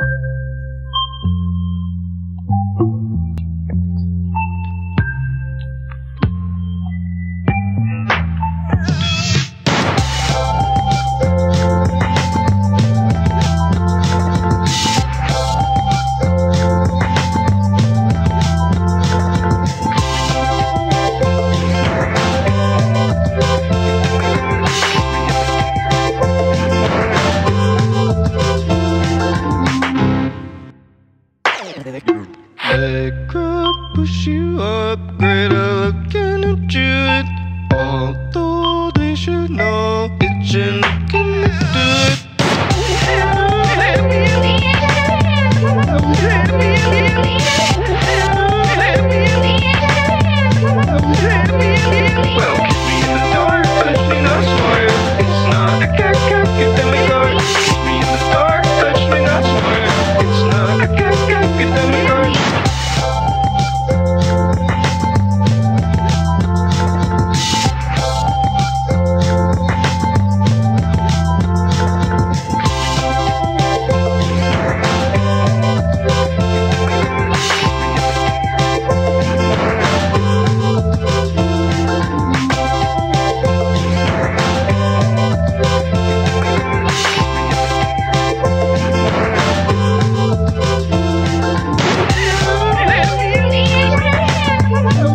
Bye. push you up, greater looking at you. Although they should know.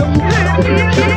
勇 士